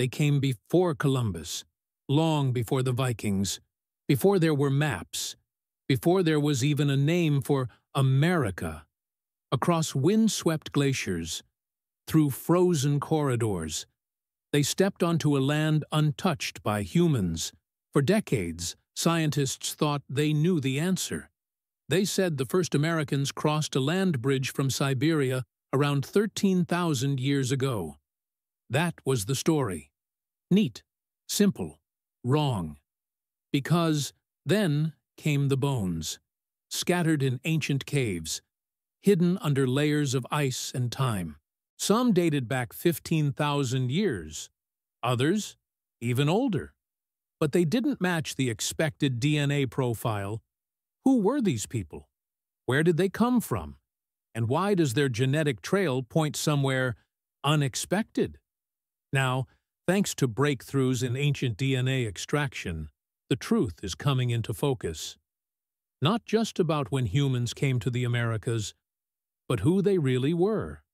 They came before Columbus, long before the Vikings, before there were maps, before there was even a name for America. Across wind-swept glaciers, through frozen corridors, they stepped onto a land untouched by humans. For decades, scientists thought they knew the answer. They said the first Americans crossed a land bridge from Siberia around 13,000 years ago. That was the story. Neat, simple, wrong. Because then came the bones, scattered in ancient caves, hidden under layers of ice and time. Some dated back 15,000 years, others even older. But they didn't match the expected DNA profile. Who were these people? Where did they come from? And why does their genetic trail point somewhere unexpected? Now, thanks to breakthroughs in ancient DNA extraction, the truth is coming into focus. Not just about when humans came to the Americas, but who they really were.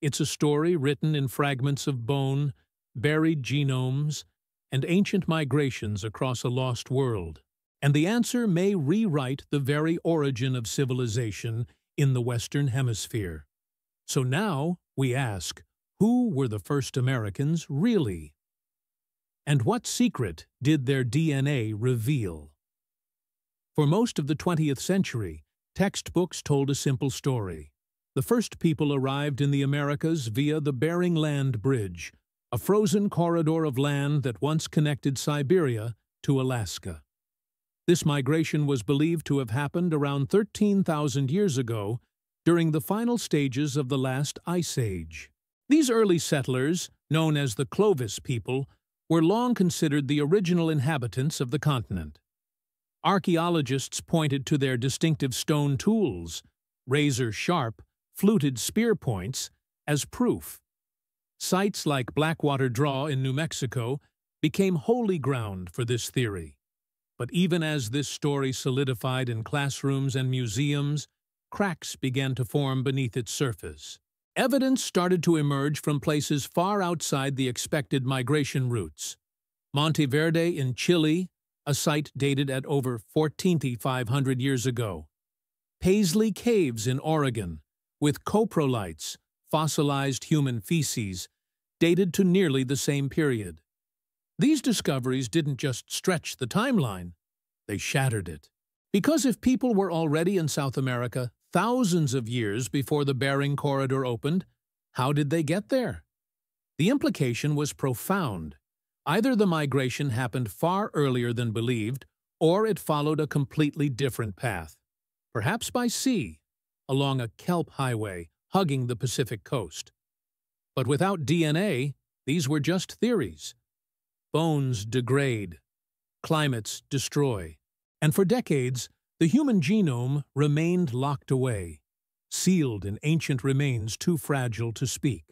It's a story written in fragments of bone, buried genomes, and ancient migrations across a lost world. And the answer may rewrite the very origin of civilization in the Western Hemisphere. So now we ask, who were the first Americans really? And what secret did their DNA reveal? For most of the 20th century, textbooks told a simple story. The first people arrived in the Americas via the Bering Land Bridge, a frozen corridor of land that once connected Siberia to Alaska. This migration was believed to have happened around 13,000 years ago during the final stages of the last ice age. These early settlers, known as the Clovis people, were long considered the original inhabitants of the continent. Archaeologists pointed to their distinctive stone tools, razor-sharp, fluted spear points, as proof. Sites like Blackwater Draw in New Mexico became holy ground for this theory. But even as this story solidified in classrooms and museums, cracks began to form beneath its surface. Evidence started to emerge from places far outside the expected migration routes. Monte Verde in Chile, a site dated at over 14,500 years ago. Paisley Caves in Oregon, with coprolites, fossilized human feces, dated to nearly the same period. These discoveries didn't just stretch the timeline, they shattered it. Because if people were already in South America thousands of years before the Bering Corridor opened, how did they get there? The implication was profound. Either the migration happened far earlier than believed, or it followed a completely different path, perhaps by sea, along a kelp highway hugging the Pacific coast. But without DNA, these were just theories. Bones degrade, climates destroy, and for decades, the human genome remained locked away, sealed in ancient remains too fragile to speak.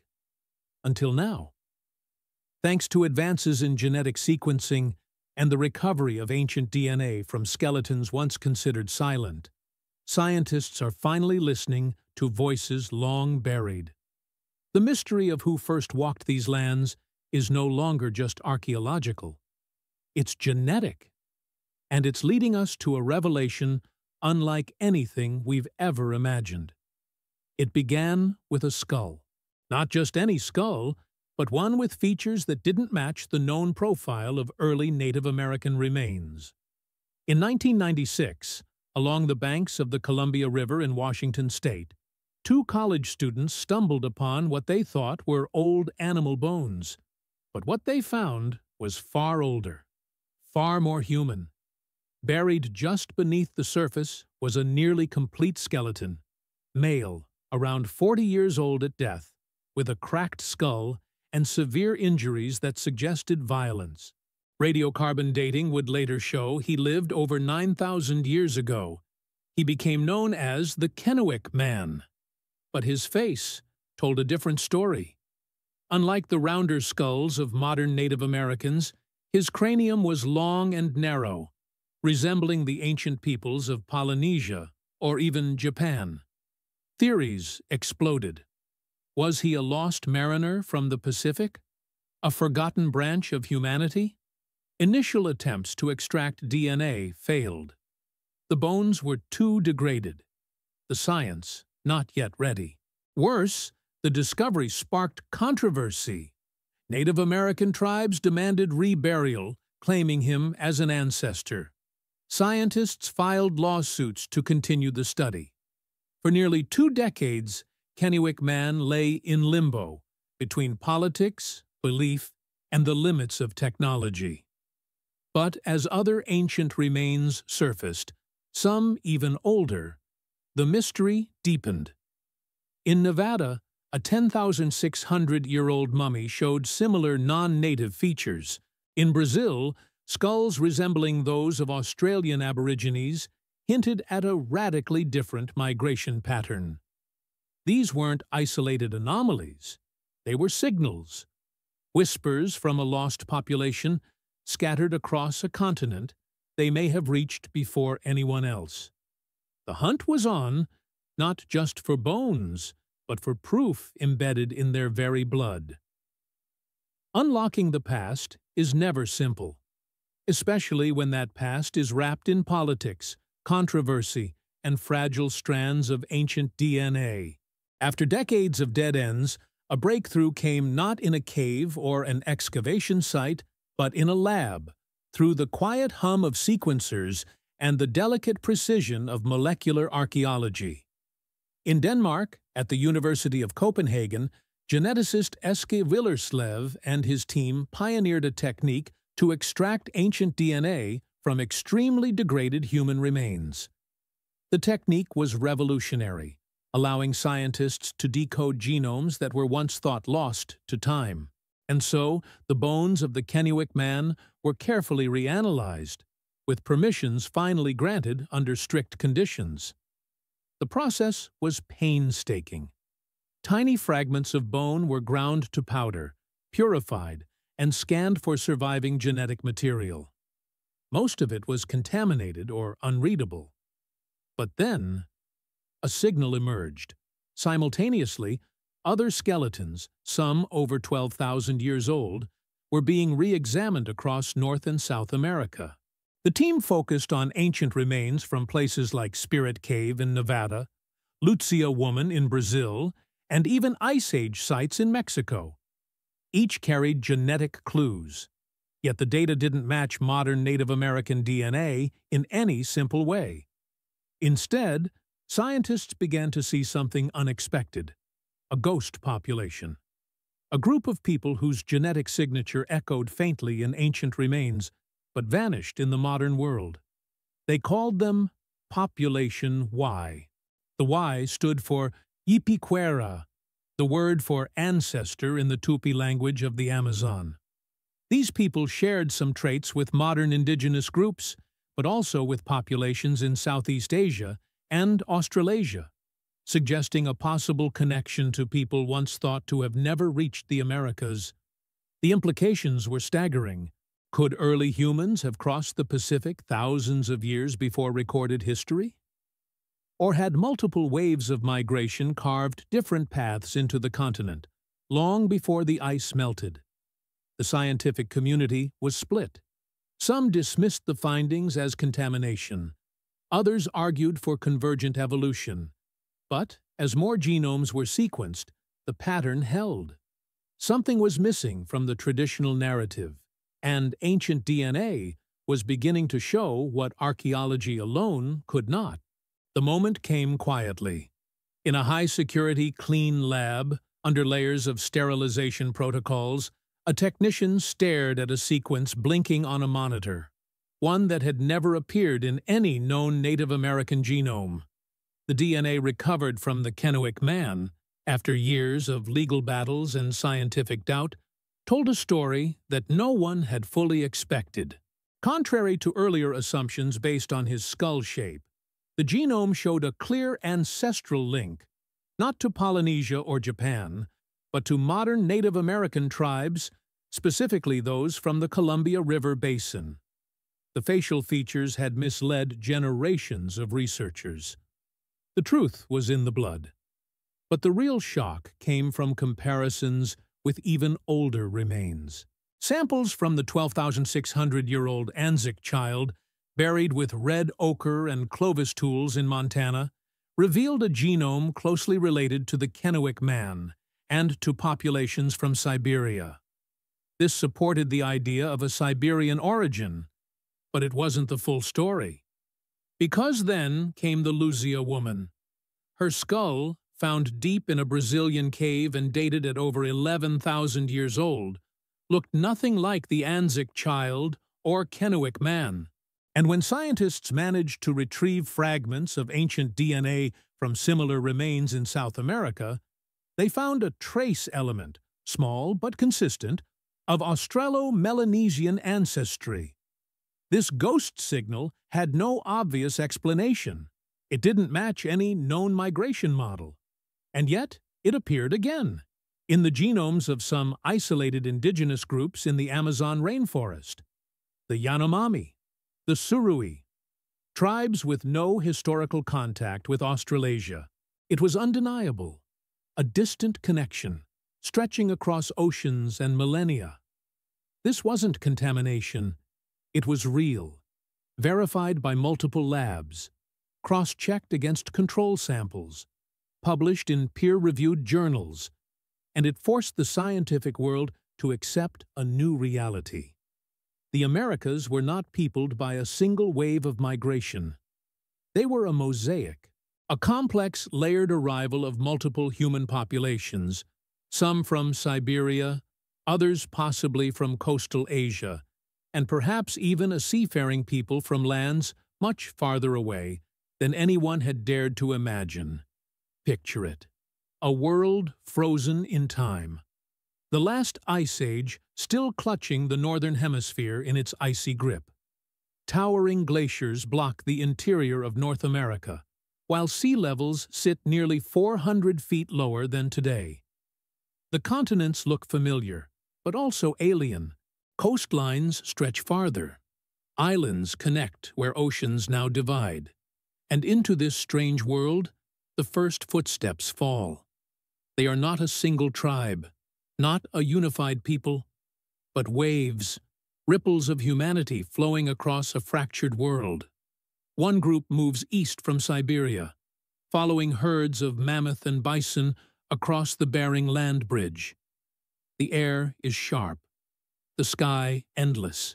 Until now. Thanks to advances in genetic sequencing and the recovery of ancient DNA from skeletons once considered silent, scientists are finally listening to voices long buried. The mystery of who first walked these lands is no longer just archaeological. It's genetic and it's leading us to a revelation unlike anything we've ever imagined. It began with a skull. Not just any skull, but one with features that didn't match the known profile of early Native American remains. In 1996, along the banks of the Columbia River in Washington state, two college students stumbled upon what they thought were old animal bones. But what they found was far older, far more human, Buried just beneath the surface was a nearly complete skeleton, male, around 40 years old at death, with a cracked skull and severe injuries that suggested violence. Radiocarbon dating would later show he lived over 9,000 years ago. He became known as the Kennewick Man. But his face told a different story. Unlike the rounder skulls of modern Native Americans, his cranium was long and narrow, resembling the ancient peoples of Polynesia or even Japan. Theories exploded. Was he a lost mariner from the Pacific? A forgotten branch of humanity? Initial attempts to extract DNA failed. The bones were too degraded. The science not yet ready. Worse, the discovery sparked controversy. Native American tribes demanded reburial, claiming him as an ancestor. Scientists filed lawsuits to continue the study. For nearly two decades, Kennewick Man lay in limbo between politics, belief, and the limits of technology. But as other ancient remains surfaced, some even older, the mystery deepened. In Nevada, a 10,600-year-old mummy showed similar non-native features. In Brazil, skulls resembling those of Australian Aborigines hinted at a radically different migration pattern. These weren't isolated anomalies. They were signals, whispers from a lost population scattered across a continent they may have reached before anyone else. The hunt was on, not just for bones, but for proof embedded in their very blood. Unlocking the past is never simple, especially when that past is wrapped in politics, controversy, and fragile strands of ancient DNA. After decades of dead ends, a breakthrough came not in a cave or an excavation site, but in a lab, through the quiet hum of sequencers and the delicate precision of molecular archaeology. In Denmark, at the University of Copenhagen, geneticist Eske Willerslev and his team pioneered a technique to extract ancient DNA from extremely degraded human remains. The technique was revolutionary, allowing scientists to decode genomes that were once thought lost to time. And so, the bones of the Kennewick man were carefully reanalyzed, with permissions finally granted under strict conditions. The process was painstaking. Tiny fragments of bone were ground to powder, purified, and scanned for surviving genetic material. Most of it was contaminated or unreadable. But then, a signal emerged. Simultaneously, other skeletons, some over 12,000 years old, were being re-examined across North and South America. The team focused on ancient remains from places like Spirit Cave in Nevada, Luzia Woman in Brazil, and even Ice Age sites in Mexico. Each carried genetic clues, yet the data didn't match modern Native American DNA in any simple way. Instead, scientists began to see something unexpected, a ghost population. A group of people whose genetic signature echoed faintly in ancient remains, but vanished in the modern world. They called them Population Y. The Y stood for Ypykuéra, the word for ancestor in the Tupi language of the Amazon. These people shared some traits with modern indigenous groups, but also with populations in Southeast Asia and Australasia suggesting a possible connection to people once thought to have never reached the Americas. The implications were staggering. Could early humans have crossed the Pacific thousands of years before recorded history? Or had multiple waves of migration carved different paths into the continent, long before the ice melted? The scientific community was split. Some dismissed the findings as contamination. Others argued for convergent evolution, but, as more genomes were sequenced, the pattern held. Something was missing from the traditional narrative, and ancient DNA was beginning to show what archaeology alone could not. The moment came quietly. In a high-security, clean lab, under layers of sterilization protocols, a technician stared at a sequence blinking on a monitor, one that had never appeared in any known Native American genome the DNA recovered from the Kennewick man, after years of legal battles and scientific doubt, told a story that no one had fully expected. Contrary to earlier assumptions based on his skull shape, the genome showed a clear ancestral link, not to Polynesia or Japan, but to modern Native American tribes, specifically those from the Columbia River Basin. The facial features had misled generations of researchers. The truth was in the blood. But the real shock came from comparisons with even older remains. Samples from the 12,600-year-old Anzick child, buried with red ochre and Clovis tools in Montana, revealed a genome closely related to the Kennewick man and to populations from Siberia. This supported the idea of a Siberian origin, but it wasn't the full story. Because then came the Luzia woman. Her skull, found deep in a Brazilian cave and dated at over 11,000 years old, looked nothing like the Anzick child or Kennewick man. And when scientists managed to retrieve fragments of ancient DNA from similar remains in South America, they found a trace element, small but consistent, of Australo-Melanesian ancestry. This ghost signal had no obvious explanation. It didn't match any known migration model. And yet, it appeared again, in the genomes of some isolated indigenous groups in the Amazon rainforest. The Yanomami, the Surui, tribes with no historical contact with Australasia. It was undeniable, a distant connection, stretching across oceans and millennia. This wasn't contamination. It was real, verified by multiple labs, cross-checked against control samples, published in peer-reviewed journals, and it forced the scientific world to accept a new reality. The Americas were not peopled by a single wave of migration. They were a mosaic, a complex, layered arrival of multiple human populations, some from Siberia, others possibly from coastal Asia, and perhaps even a seafaring people from lands much farther away than anyone had dared to imagine. Picture it. A world frozen in time. The last ice age still clutching the northern hemisphere in its icy grip. Towering glaciers block the interior of North America, while sea levels sit nearly 400 feet lower than today. The continents look familiar, but also alien. Coastlines stretch farther. Islands connect where oceans now divide. And into this strange world, the first footsteps fall. They are not a single tribe, not a unified people, but waves, ripples of humanity flowing across a fractured world. One group moves east from Siberia, following herds of mammoth and bison across the Bering Land Bridge. The air is sharp, the sky endless.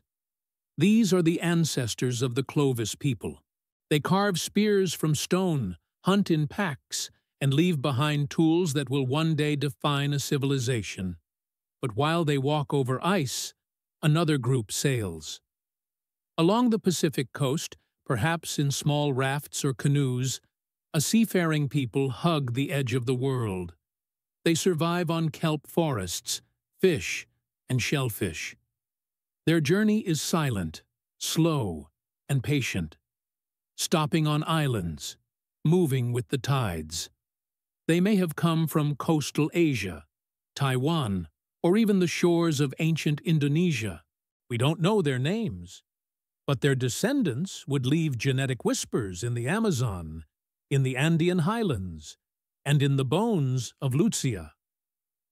These are the ancestors of the Clovis people. They carve spears from stone, hunt in packs, and leave behind tools that will one day define a civilization. But while they walk over ice, another group sails. Along the Pacific coast, perhaps in small rafts or canoes, a seafaring people hug the edge of the world. They survive on kelp forests, fish, and shellfish. Their journey is silent, slow, and patient, stopping on islands, moving with the tides. They may have come from coastal Asia, Taiwan, or even the shores of ancient Indonesia. We don't know their names, but their descendants would leave genetic whispers in the Amazon, in the Andean highlands, and in the bones of Luzia.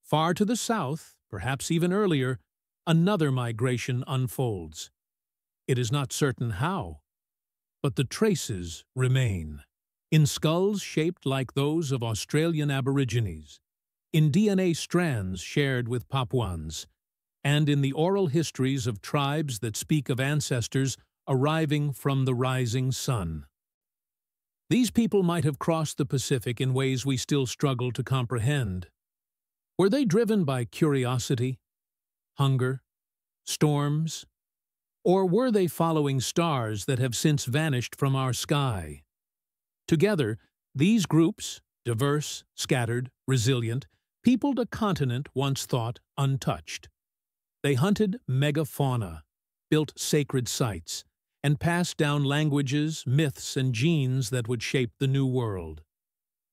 Far to the south, perhaps even earlier, another migration unfolds. It is not certain how, but the traces remain. In skulls shaped like those of Australian Aborigines, in DNA strands shared with Papuans, and in the oral histories of tribes that speak of ancestors arriving from the rising sun. These people might have crossed the Pacific in ways we still struggle to comprehend, were they driven by curiosity, hunger, storms, or were they following stars that have since vanished from our sky? Together, these groups, diverse, scattered, resilient, peopled a continent once thought untouched. They hunted megafauna, built sacred sites, and passed down languages, myths, and genes that would shape the New World.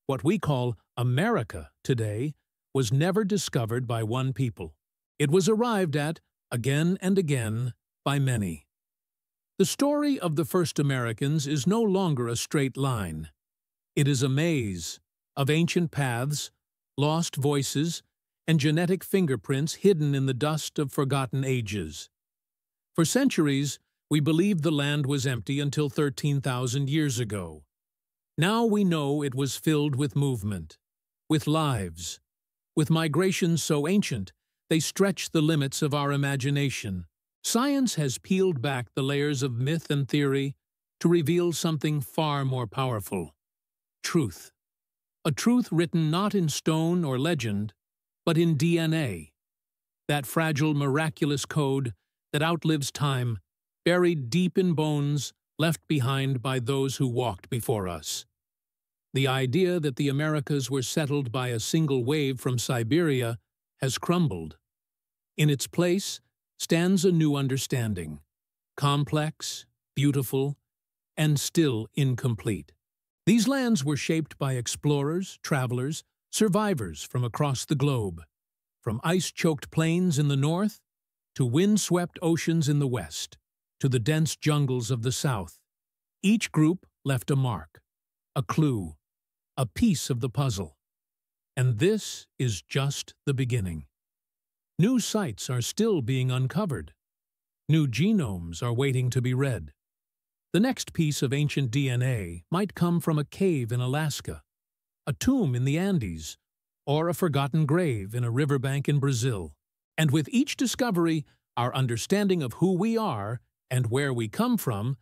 What we call America today was never discovered by one people. It was arrived at, again and again, by many. The story of the first Americans is no longer a straight line. It is a maze of ancient paths, lost voices, and genetic fingerprints hidden in the dust of forgotten ages. For centuries, we believed the land was empty until 13,000 years ago. Now we know it was filled with movement, with lives, with migrations so ancient they stretch the limits of our imagination. Science has peeled back the layers of myth and theory to reveal something far more powerful. Truth. A truth written not in stone or legend, but in DNA. That fragile, miraculous code that outlives time buried deep in bones left behind by those who walked before us. The idea that the Americas were settled by a single wave from Siberia has crumbled. In its place stands a new understanding, complex, beautiful, and still incomplete. These lands were shaped by explorers, travelers, survivors from across the globe, from ice-choked plains in the north to wind-swept oceans in the west to the dense jungles of the south. Each group left a mark, a clue, a piece of the puzzle. And this is just the beginning. New sites are still being uncovered. New genomes are waiting to be read. The next piece of ancient DNA might come from a cave in Alaska, a tomb in the Andes, or a forgotten grave in a riverbank in Brazil. And with each discovery, our understanding of who we are and where we come from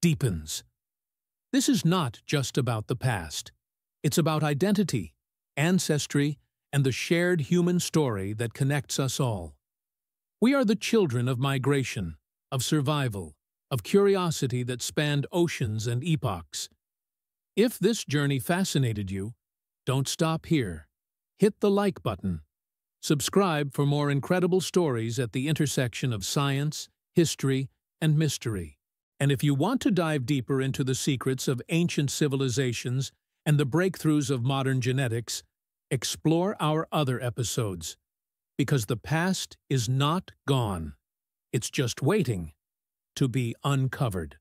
deepens. This is not just about the past. It's about identity, ancestry, and the shared human story that connects us all. We are the children of migration, of survival, of curiosity that spanned oceans and epochs. If this journey fascinated you, don't stop here. Hit the like button. Subscribe for more incredible stories at the intersection of science, history, and mystery. And if you want to dive deeper into the secrets of ancient civilizations and the breakthroughs of modern genetics, explore our other episodes. Because the past is not gone. It's just waiting to be uncovered.